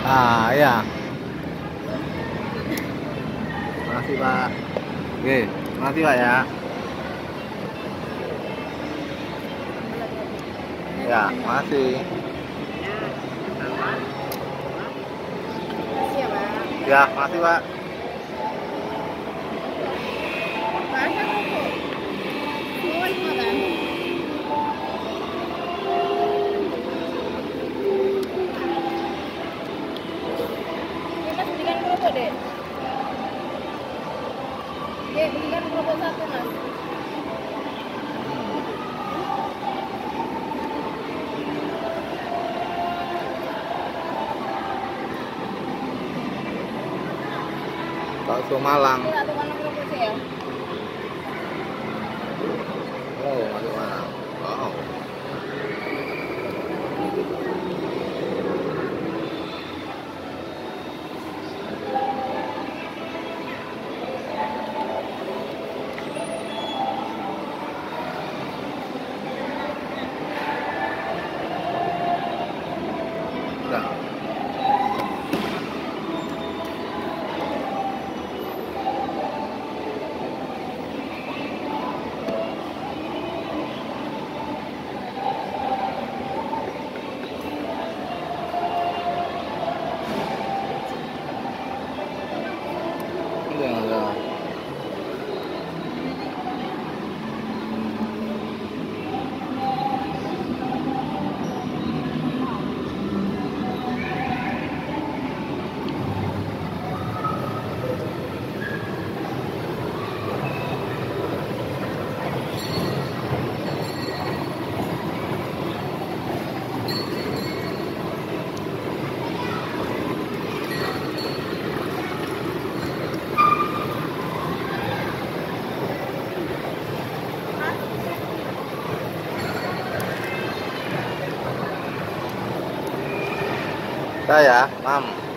Ah, ya. Makasih, Pak. Oke, makasih, Pak ya. Ya, makasih. Makasih ya, Pak. Ya, makasih, Pak. Mana kok? Semua itu kan? Ya, Mas, belikan kerupuk deh. Dek, belikan kerupuk satu, Mas. Bakso Malang. Satu ya? Oh, bakso Malang. Wow. Udah. Udah, udah. Udah ya, Mam.